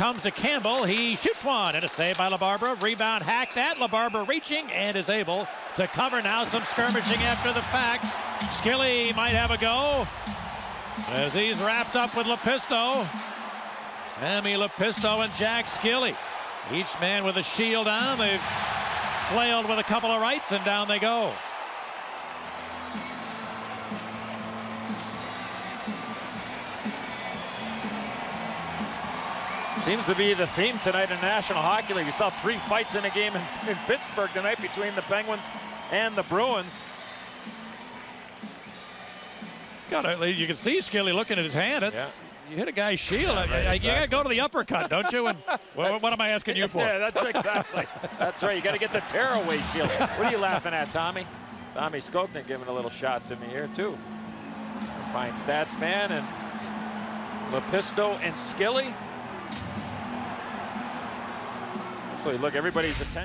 comes to Campbell. He shoots one and a save by LaBarbera. Rebound hacked at. LaBarbera reaching and is able to cover now some skirmishing after the fact. Skille might have a go as he's wrapped up with Lepisto. Sami Lepisto and Jack Skille. Each man with a shield on. They've flailed with a couple of rights and down they go. Seems to be the theme tonight in National Hockey League. You saw three fights in a game in, in Pittsburgh tonight between the Penguins and the Bruins. It's got a, you can see Skille looking at his hand. It's, Yeah. You hit a guy's shield. Yeah, right, You got to go to the uppercut, don't you? And what, what am I asking you for? Yeah, that's exactly. that's right. You got to get the tearaway shield. What are you laughing at, Tommy? Tommy Skopnik giving a little shot to me here, too. Fine stats man and Lepisto and Skille. Actually, look, everybody's attention.